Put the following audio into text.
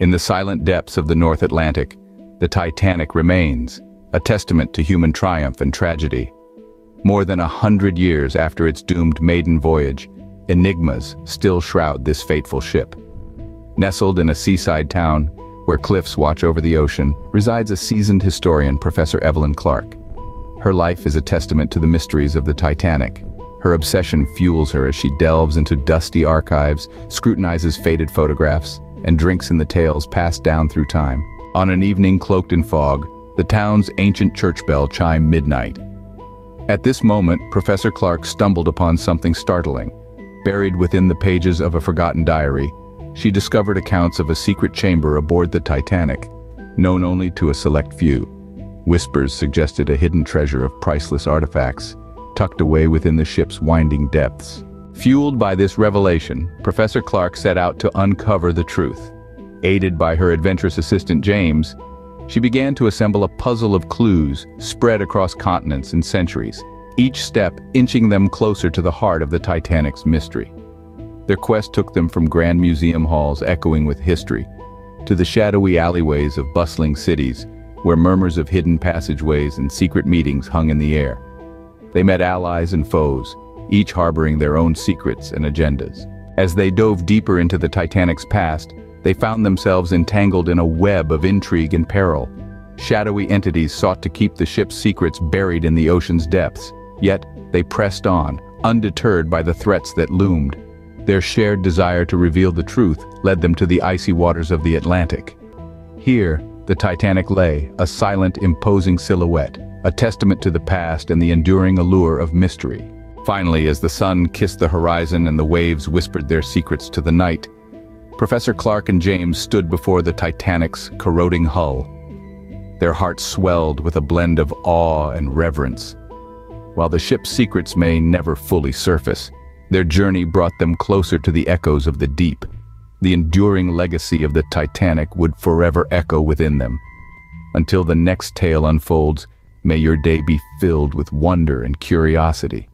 In the silent depths of the North Atlantic, the Titanic remains, a testament to human triumph and tragedy. More than a hundred years after its doomed maiden voyage, enigmas still shroud this fateful ship. Nestled in a seaside town, where cliffs watch over the ocean, resides a seasoned historian, Professor Evelyn Clark. Her life is a testament to the mysteries of the Titanic. Her obsession fuels her as she delves into dusty archives, scrutinizes faded photographs, and drinks in the tales passed down through time. On an evening cloaked in fog, the town's ancient church bell chimed midnight. At this moment, Professor Clark stumbled upon something startling. Buried within the pages of a forgotten diary, she discovered accounts of a secret chamber aboard the Titanic, known only to a select few. Whispers suggested a hidden treasure of priceless artifacts, tucked away within the ship's winding depths. Fueled by this revelation, Professor Clark set out to uncover the truth. Aided by her adventurous assistant James, she began to assemble a puzzle of clues spread across continents and centuries, each step inching them closer to the heart of the Titanic's mystery. Their quest took them from grand museum halls echoing with history, to the shadowy alleyways of bustling cities, where murmurs of hidden passageways and secret meetings hung in the air. They met allies and foes, each harboring their own secrets and agendas. As they dove deeper into the Titanic's past, they found themselves entangled in a web of intrigue and peril. Shadowy entities sought to keep the ship's secrets buried in the ocean's depths, yet they pressed on, undeterred by the threats that loomed. Their shared desire to reveal the truth led them to the icy waters of the Atlantic. Here, the Titanic lay, a silent, imposing silhouette, a testament to the past and the enduring allure of mystery. Finally, as the sun kissed the horizon and the waves whispered their secrets to the night, Professor Clark and James stood before the Titanic's corroding hull. Their hearts swelled with a blend of awe and reverence. While the ship's secrets may never fully surface, their journey brought them closer to the echoes of the deep. The enduring legacy of the Titanic would forever echo within them. Until the next tale unfolds, may your day be filled with wonder and curiosity.